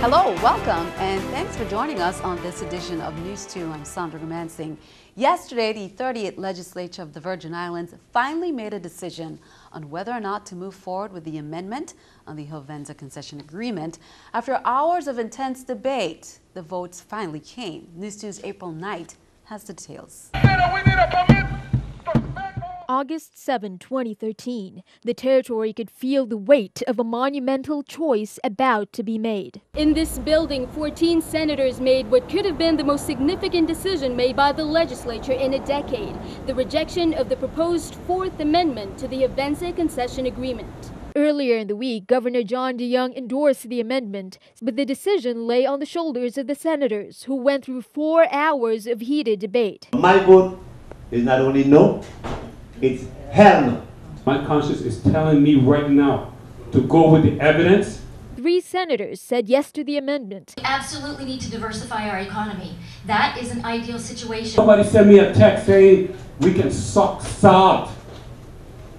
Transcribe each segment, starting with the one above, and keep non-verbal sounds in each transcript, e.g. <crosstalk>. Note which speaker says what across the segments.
Speaker 1: Hello, welcome, and thanks for joining us on this edition of News 2. I'm Sandra Gumansing. Yesterday, the 30th Legislature of the Virgin Islands finally made a decision on whether or not to move forward with the amendment on the Hovensa concession agreement. After hours of intense debate, the votes finally came. News 2's April Knight has the details.
Speaker 2: August 7, 2013, the territory could feel the weight of a monumental choice about to be made. In this building, 14 senators made what could have been the most significant decision made by the legislature in a decade the rejection of the proposed Fourth Amendment to the Hovensa Concession Agreement. Earlier in the week, Governor John deJongh endorsed the amendment, but the decision lay on the shoulders of the senators, who went through four hours of heated debate.
Speaker 3: My vote is not only no, it's hell no.
Speaker 4: My conscience is telling me right now to go with the evidence.
Speaker 2: Three senators said yes to the amendment.
Speaker 5: We absolutely need to diversify our economy. That is an ideal situation.
Speaker 4: Somebody sent me a text saying we can suck salt,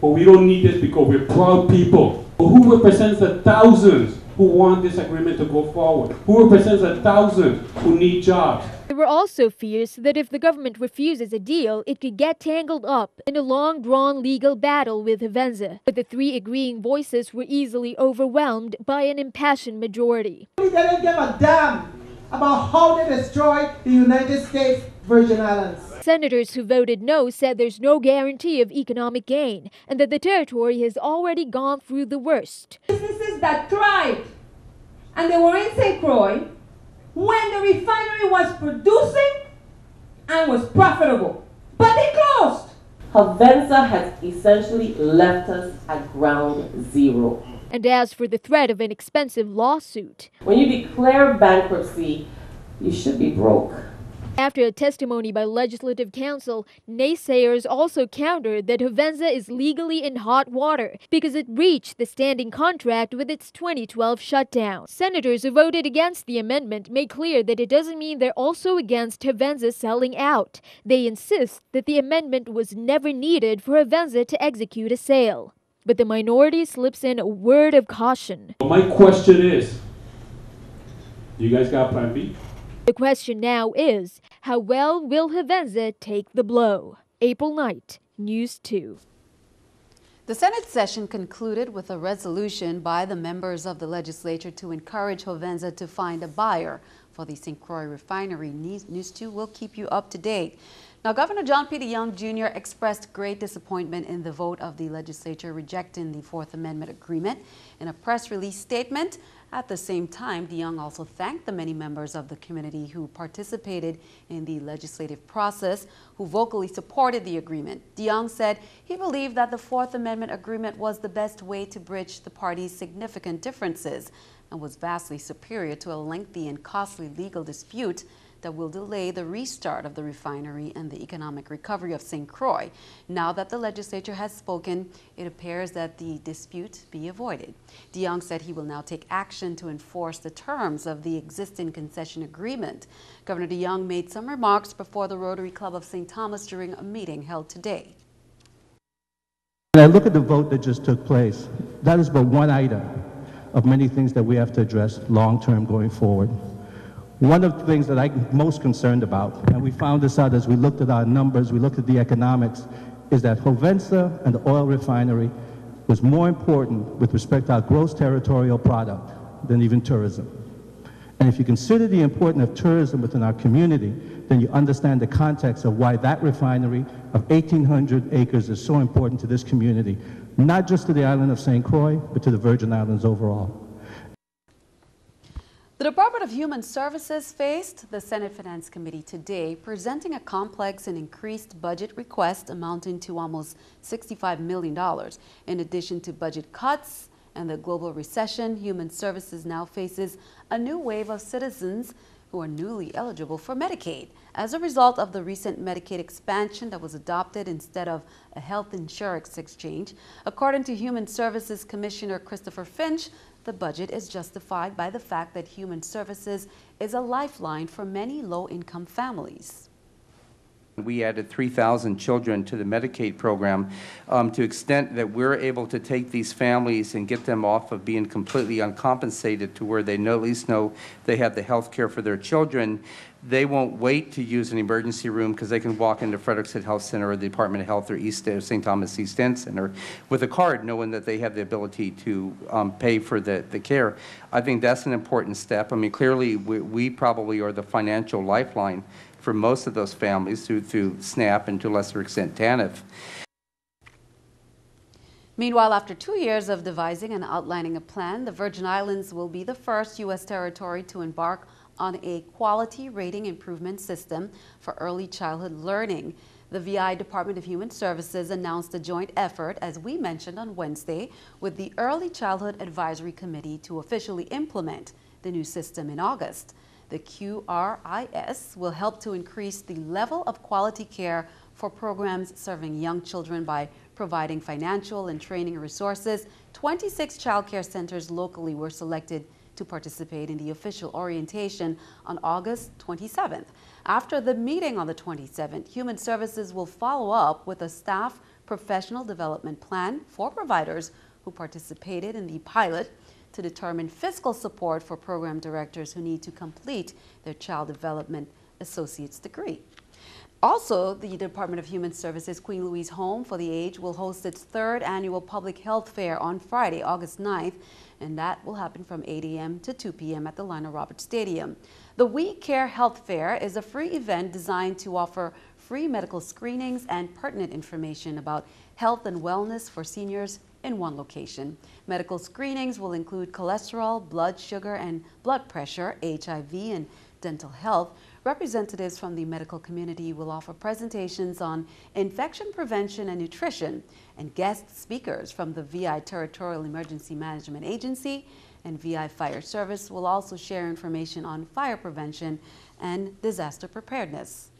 Speaker 4: but we don't need this because we're proud people. But who represents the thousands who want this agreement to go forward? Who represents the thousands who need jobs?
Speaker 2: There were also fears that if the government refuses a deal, it could get tangled up in a long drawn legal battle with Hovensa. But the three agreeing voices were easily overwhelmed by an impassioned majority.
Speaker 6: They didn't give a damn about how they destroyed the United States Virgin Islands.
Speaker 2: Senators who voted no said there's no guarantee of economic gain and that the territory has already gone through the worst.
Speaker 7: Businesses that thrived and they were in St. Croix when the refinery was producing and was profitable. But they closed.
Speaker 8: Hovensa has essentially left us at ground zero.
Speaker 2: And as for the threat of an expensive lawsuit,
Speaker 8: when you declare bankruptcy, you should be broke.
Speaker 2: After a testimony by Legislative Counsel, naysayers also countered that Hovensa is legally in hot water because it breached the standing contract with its 2012 shutdown. Senators who voted against the amendment made clear that it doesn't mean they're also against Hovensa selling out. They insist that the amendment was never needed for Hovensa to execute a sale. But the minority slips in a word of caution.
Speaker 4: My question is, you guys got plan B?
Speaker 2: The question now is, how well will Hovensa take the blow? April Knight, News 2.
Speaker 1: The Senate session concluded with a resolution by the members of the legislature to encourage Hovensa to find a buyer for the St. Croix refinery. News 2 will keep you up to date. Now, Governor John P. deJongh Jr. expressed great disappointment in the vote of the legislature rejecting the Fourth Amendment agreement. In a press release statement, at the same time, deJongh also thanked the many members of the community who participated in the legislative process, who vocally supported the agreement. deJongh said he believed that the Fourth Amendment agreement was the best way to bridge the party's significant differences and was vastly superior to a lengthy and costly legal dispute that will delay the restart of the refinery and the economic recovery of St. Croix. Now that the legislature has spoken, it appears that the dispute be avoided. deJongh said he will now take action to enforce the terms of the existing concession agreement. Governor deJongh made some remarks before the Rotary Club of St. Thomas during a meeting held today.
Speaker 9: When I look at the vote that just took place, that is but one item of many things that we have to address long term going forward. One of the things that I'm most concerned about, and we found this out as we looked at our numbers, we looked at the economics, is that Hovensa and the oil refinery was more important with respect to our gross territorial product than even tourism. And if you consider the importance of tourism within our community, then you understand the context of why that refinery of 1,800 acres is so important to this community, not just to the island of St. Croix, but to the Virgin Islands overall.
Speaker 1: The Department of Human Services faced the Senate Finance Committee today, presenting a complex and increased budget request amounting to almost $65 million. In addition to budget cuts and the global recession, Human Services now faces a new wave of citizens who are newly eligible for Medicaid. As a result of the recent Medicaid expansion that was adopted instead of a health insurance exchange, according to Human Services Commissioner Christopher Finch, the budget is justified by the fact that human services is a lifeline for many low-income families.
Speaker 10: We added 3,000 children to the Medicaid program um, to extent that we're able to take these families and get them off of being completely uncompensated to where they know, at least know they have the health care for their children. They won't wait to use an emergency room because they can walk into Frederiksted Health Center or the Department of Health or East or St. Thomas East End Center with a card, knowing that they have the ability to um, pay for the, the care. I think that's an important step. I mean, clearly, we, we probably are the financial lifeline for most of those families through, through SNAP and to a lesser extent TANF.
Speaker 1: Meanwhile, after two years of devising and outlining a plan, the Virgin Islands will be the first U.S. territory to embark on a quality rating improvement system for early childhood learning. The VI Department of Human Services announced a joint effort, as we mentioned on Wednesday, with the Early Childhood Advisory Committee to officially implement the new system in August. The QRIS will help to increase the level of quality care for programs serving young children by providing financial and training resources. 26 child care centers locally were selected to participate in the official orientation on August 27th. After the meeting on the 27th, Human Services will follow up with a staff professional development plan for providers who participated in the pilot to determine fiscal support for program directors who need to complete their Child Development Associate's degree. Also, the Department of Human Services Queen Louise Home for the Aged will host its third annual public health fair on Friday, August 9th, and that will happen from 8 a.m. to 2 p.m. at the Lionel Roberts Stadium. The We Care Health Fair is a free event designed to offer free medical screenings and pertinent information about health and wellness for seniors in one location. Medical screenings will include cholesterol, blood sugar and blood pressure, HIV, and dental health. Representatives from the medical community will offer presentations on infection prevention and nutrition, and guest speakers from the VI Territorial Emergency Management Agency and VI Fire Service will also share information on fire prevention and disaster preparedness.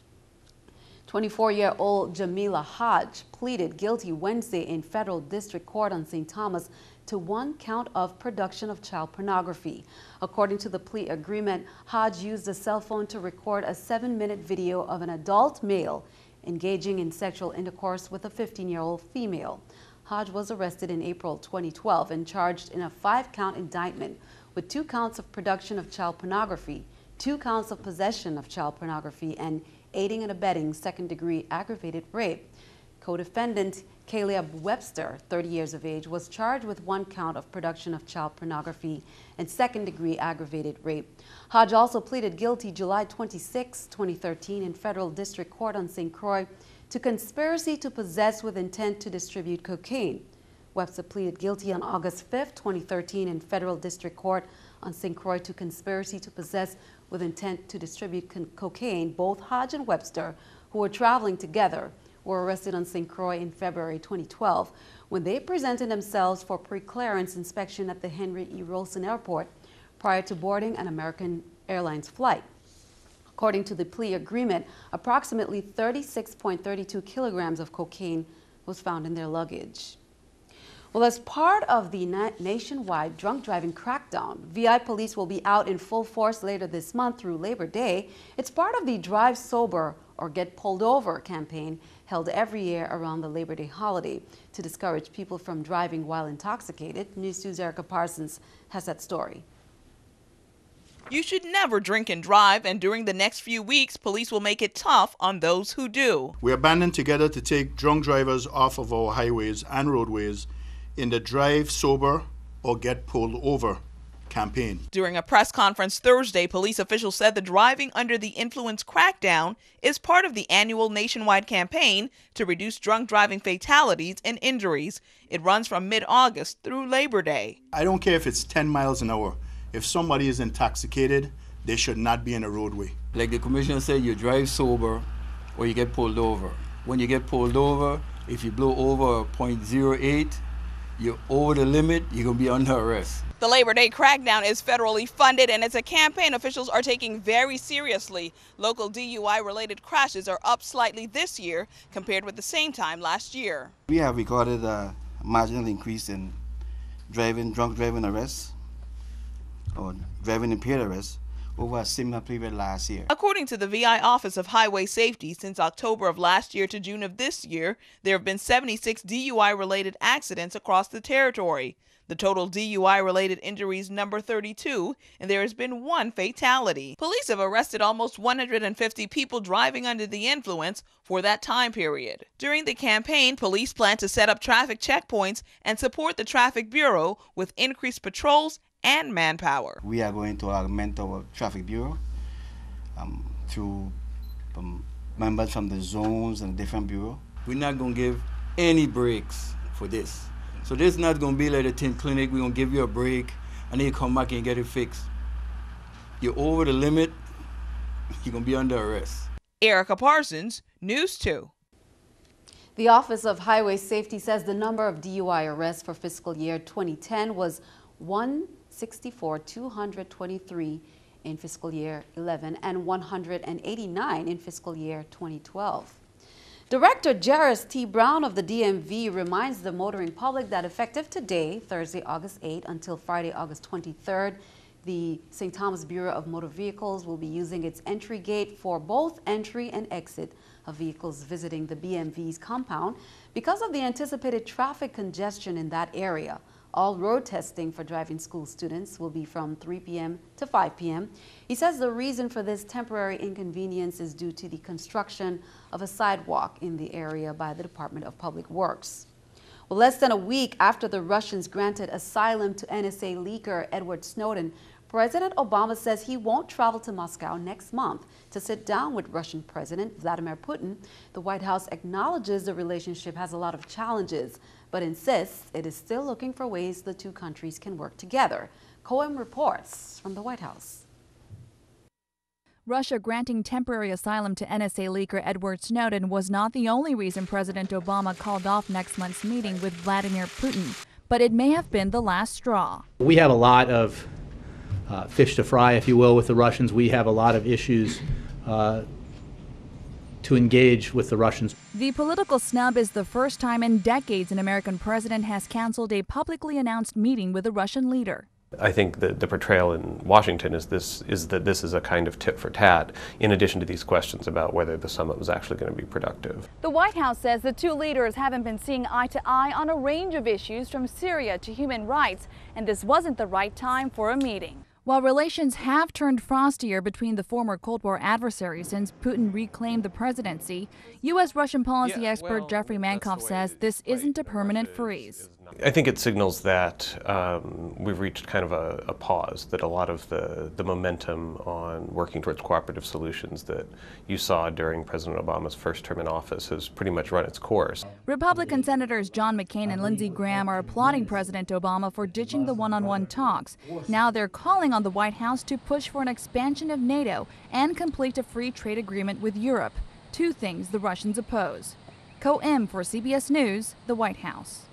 Speaker 1: 24-year-old Jamila Hodge pleaded guilty Wednesday in federal district court on St. Thomas to one count of production of child pornography. According to the plea agreement, Hodge used a cell phone to record a seven-minute video of an adult male engaging in sexual intercourse with a 15-year-old female. Hodge was arrested in April 2012 and charged in a five-count indictment with two counts of production of child pornography, two counts of possession of child pornography, and aiding and abetting second-degree aggravated rape. Co-defendant Caleb Webster, 30 years of age, was charged with one count of production of child pornography and second-degree aggravated rape. Hodge also pleaded guilty July 26, 2013 in federal district court on St. Croix to conspiracy to possess with intent to distribute cocaine. Webster pleaded guilty on August 5, 2013 in federal district court on St. Croix to conspiracy to possess with intent to distribute cocaine. Both Hodge and Webster, who were traveling together, were arrested on St. Croix in February 2012 when they presented themselves for pre-clearance inspection at the Henry E. Rohlsen Airport prior to boarding an American Airlines flight. According to the plea agreement, approximately 36.32 kilograms of cocaine was found in their luggage. Well, as part of the na nationwide drunk driving crackdown, VI police will be out in full force later this month through Labor Day. It's part of the Drive Sober or Get Pulled Over campaign held every year around the Labor Day holiday to discourage people from driving while intoxicated. News 2's Erica Parsons has that story.
Speaker 11: You should never drink and drive, and during the next few weeks, police will make it tough on those who do.
Speaker 12: We are banding together to take drunk drivers off of our highways and roadways in the Drive Sober or Get Pulled Over campaign.
Speaker 11: During a press conference Thursday, police officials said the driving under the influence crackdown is part of the annual nationwide campaign to reduce drunk driving fatalities and injuries. It runs from mid August through Labor Day.
Speaker 12: I don't care if it's 10 miles an hour. If somebody is intoxicated, they should not be in a roadway.
Speaker 13: Like the commissioner said, you drive sober or you get pulled over. When you get pulled over, if you blow over 0.08, you're over the limit, you're going to be under arrest.
Speaker 11: The Labor Day crackdown is federally funded and it's a campaign officials are taking very seriously. Local DUI related crashes are up slightly this year compared with the same time last year.
Speaker 14: We have recorded a marginal increase in driving drunk driving arrests or driving impaired arrests over a similar period last year.
Speaker 11: According to the VI Office of Highway Safety, since October of last year to June of this year, there have been 76 DUI related accidents across the territory. The total DUI related injuries number 32, and there has been one fatality. Police have arrested almost 150 people driving under the influence for that time period. During the campaign, police plan to set up traffic checkpoints and support the Traffic Bureau with increased patrols and manpower.
Speaker 14: We are going to augment our traffic bureau um, through um, members from the zones and different bureau.
Speaker 13: We're not going to give any breaks for this. So this is not going to be like a tent clinic. We're going to give you a break and then you come back and get it fixed. You're over the limit, <laughs> you're going to be under arrest.
Speaker 11: Erica Parsons, News 2.
Speaker 1: The Office of Highway Safety says the number of DUI arrests for fiscal year 2010 was 164, 223 in fiscal year 11 and 189 in fiscal year 2012. Director Jairus T. Brown of the DMV reminds the motoring public that effective today, Thursday, August 8, until Friday, August 23rd, the St. Thomas Bureau of Motor Vehicles will be using its entry gate for both entry and exit of vehicles visiting the BMV's compound because of the anticipated traffic congestion in that area. All road testing for driving school students will be from 3 p.m. to 5 p.m. He says the reason for this temporary inconvenience is due to the construction of a sidewalk in the area by the Department of Public Works. Well, less than a week after the Russians granted asylum to NSA leaker Edward Snowden, President Obama says he won't travel to Moscow next month to sit down with Russian President Vladimir Putin. The White House acknowledges the relationship has a lot of challenges, but insists it is still looking for ways the two countries can work together. Cohen reports from the White House.
Speaker 15: Russia granting temporary asylum to NSA leaker Edward Snowden was not the only reason President Obama called off next month's meeting with Vladimir Putin, but it may have been the last straw.
Speaker 16: We have a lot of uh, fish to fry, if you will, with the Russians. We have a lot of issues uh, to engage with the Russians.
Speaker 15: The political snub is the first time in decades an American president has canceled a publicly announced meeting with a Russian leader.
Speaker 17: I think the, the portrayal in Washington is this is that this is a kind of tit for tat, in addition to these questions about whether the summit was actually going to be productive.
Speaker 15: The White House says the two leaders haven't been seeing eye to eye on a range of issues from Syria to human rights, and this wasn't the right time for a meeting. While relations have turned frostier between the former Cold War adversaries since Putin reclaimed the presidency, U.S. Russian policy yeah, expert well, Jeffrey Mankoff says this isn't a permanent freeze.
Speaker 17: I think it signals that um, we've reached kind of a, a, pause, that a lot of the, the momentum on working towards cooperative solutions that you saw during President Obama's first term in office has pretty much run its course.
Speaker 15: Republican Senators John McCain and Lindsey Graham are applauding President Obama for ditching the one on one talks. Now they're calling on the White House to push for an expansion of NATO and complete a free trade agreement with Europe, two things the Russians oppose. Co M for CBS News, the White House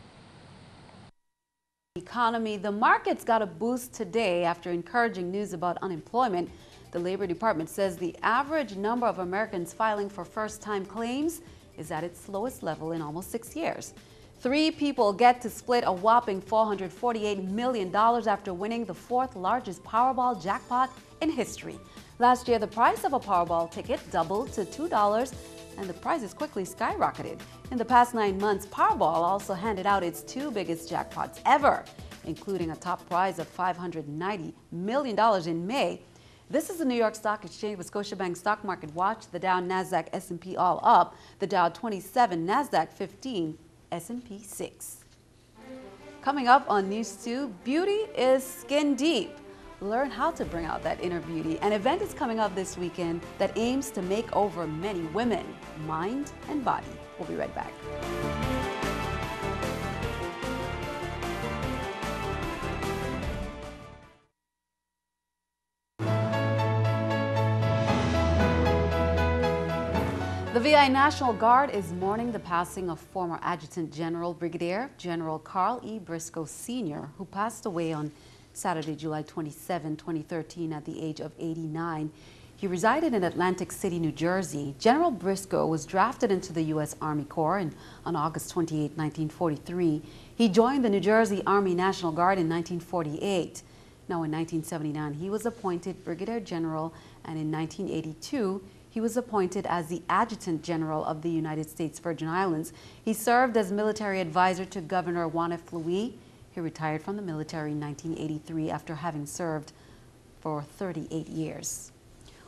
Speaker 1: economy. The markets got a boost today after encouraging news about unemployment. The Labor Department says the average number of Americans filing for first-time claims is at its lowest level in almost six years. Three people get to split a whopping $448 million after winning the fourth largest Powerball jackpot in history. Last year, the price of a Powerball ticket doubled to $2 and the prices quickly skyrocketed. In the past nine months, Powerball also handed out its two biggest jackpots ever, including a top prize of $590 million in May. This is the New York Stock Exchange with Scotiabank Stock Market Watch. The Dow, Nasdaq, S&P all up. The Dow 27, Nasdaq 15, S&P 6. Coming up on News 2, beauty is skin deep learn how to bring out that inner beauty. An event is coming up this weekend that aims to make over many women, mind and body. We'll be right back. The VI National Guard is mourning the passing of former Adjutant General Brigadier General Carl E. Briscoe Sr., who passed away on Saturday, July 27, 2013, at the age of 89. He resided in Atlantic City, New Jersey. General Briscoe was drafted into the U.S. Army Corps in, on August 28, 1943. He joined the New Jersey Army National Guard in 1948. Now, in 1979, he was appointed Brigadier General, and in 1982, he was appointed as the Adjutant General of the United States Virgin Islands. He served as military advisor to Governor Juan F. Luis. He retired from the military in 1983 after having served for 38 years.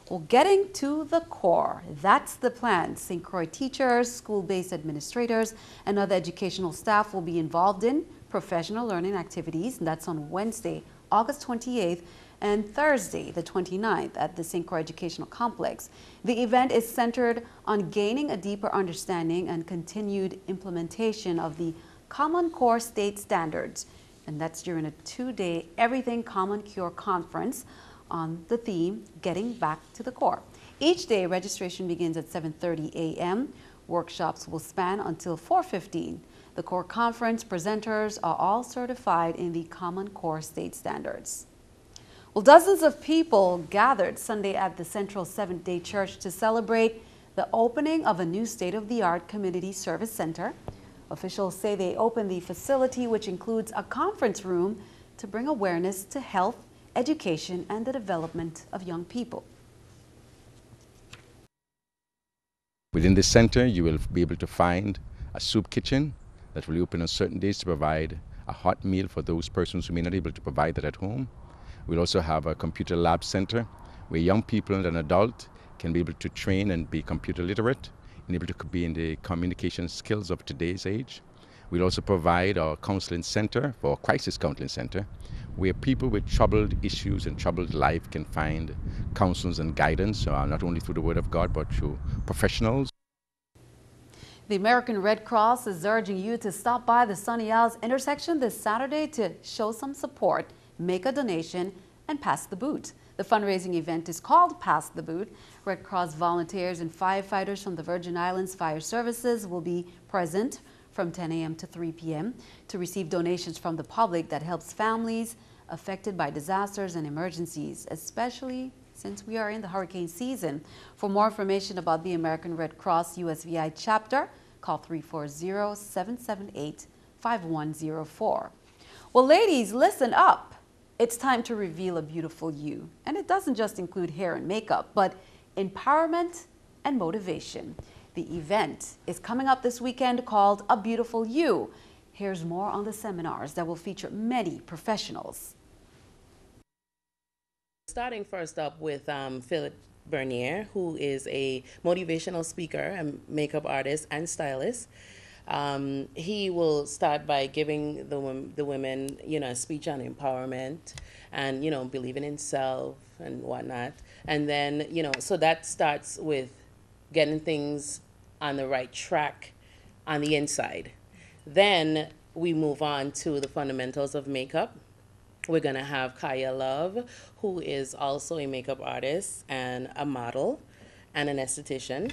Speaker 1: Well, getting to the core, that's the plan. St. Croix teachers, school-based administrators, and other educational staff will be involved in professional learning activities. That's on Wednesday, August 28th and Thursday, the 29th, at the St. Croix Educational Complex. The event is centered on gaining a deeper understanding and continued implementation of the Common Core State Standards. And that's during a two-day Everything Common Core conference on the theme, Getting Back to the Core. Each day, registration begins at 7.30 a.m. Workshops will span until 4.15. The core conference presenters are all certified in the Common Core State Standards. Well, dozens of people gathered Sunday at the Central Seventh-day Church to celebrate the opening of a new state-of-the-art community service center. Officials say they opened the facility, which includes a conference room, to bring awareness to health education, and the development of young people.
Speaker 18: Within this center, you will be able to find a soup kitchen that will open on certain days to provide a hot meal for those persons who may not be able to provide that at home. We'll also have a computer lab center where young people and an adult can be able to train and be computer literate and able to be in the communication skills of today's age. We'll also provide our counseling center for crisis counseling center where people with troubled issues and troubled life can find counsels and guidance, uh, not only through the Word of God, but through professionals.
Speaker 1: The American Red Cross is urging you to stop by the Sunny Isles intersection this Saturday to show some support, make a donation, and pass the boot. The fundraising event is called Pass the Boot. Red Cross volunteers and firefighters from the Virgin Islands Fire Services will be present from 10 a.m. to 3 p.m. to receive donations from the public that helps families affected by disasters and emergencies, especially since we are in the hurricane season. For more information about the American Red Cross USVI chapter, call 340-778-5104. Well, ladies, listen up. It's time to reveal a beautiful you. And it doesn't just include hair and makeup, but empowerment and motivation. The event is coming up this weekend called A Beautiful You. Here's more on the seminars that will feature many professionals.
Speaker 19: Starting first up with um, Philip Bernier, who is a motivational speaker and makeup artist and stylist. Um, he will start by giving the, the women, you know, a speech on empowerment and, you know, believing in self and whatnot. And then, you know, so that starts with getting things on the right track on the inside. Then we move on to the fundamentals of makeup. We're gonna have Kaya Love, who is also a makeup artist and a model and an esthetician.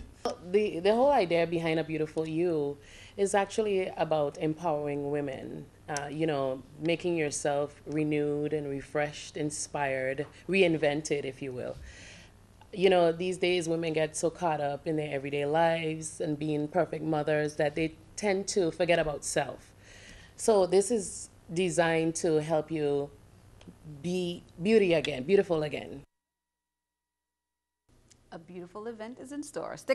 Speaker 19: The, the whole idea behind A Beautiful You is actually about empowering women. Uh, you know, making yourself renewed and refreshed, inspired, reinvented, if you will you know, these days women get so caught up in their everyday lives and being perfect mothers that they tend to forget about self. So this is designed to help you be beauty again, beautiful again.
Speaker 1: A beautiful event is in store. Stick